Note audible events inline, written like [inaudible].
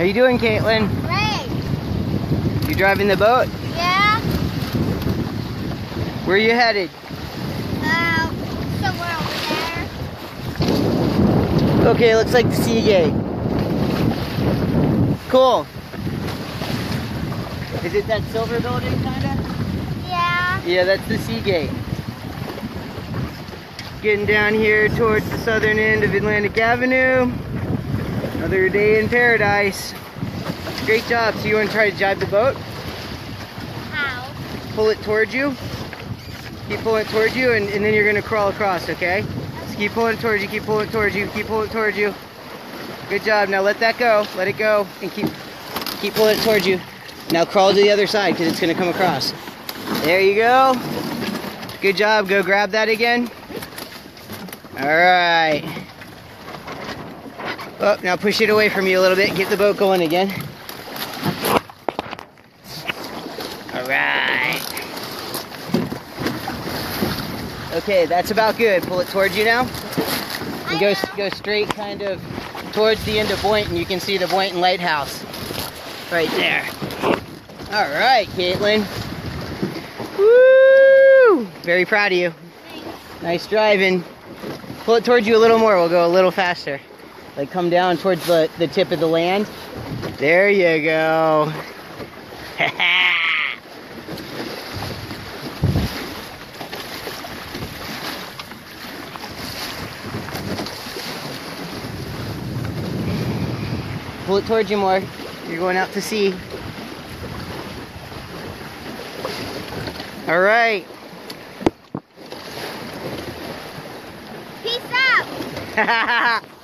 How you doing, Kaitlyn? Great. You driving the boat? Yeah. Where are you headed? Uh, somewhere over there. Okay, looks like the Seagate. Cool. Is it that silver building, kinda? Yeah. Yeah, that's the Seagate. Getting down here towards the southern end of Atlantic Avenue. Another day in paradise. Great job. So you want to try to drive the boat? How? Pull it towards you. Keep pulling it towards you, and, and then you're gonna crawl across, okay? So keep pulling it towards you, keep pulling it towards you, keep pulling it towards you. Good job. Now let that go. Let it go, and keep keep pulling it towards you. Now crawl to the other side, because it's gonna come across. There you go. Good job. Go grab that again. All right. Oh, now push it away from you a little bit. Get the boat going again. All right. Okay, that's about good. Pull it towards you now. And go go straight kind of towards the end of Boynton. You can see the Boynton Lighthouse right there. All right, Kaitlyn. Woo! Very proud of you. Nice driving. Pull it towards you a little more. We'll go a little faster. Like come down towards the, the tip of the land. There you go. [laughs] Pull it towards you more. You're going out to sea. All right. Peace out. [laughs]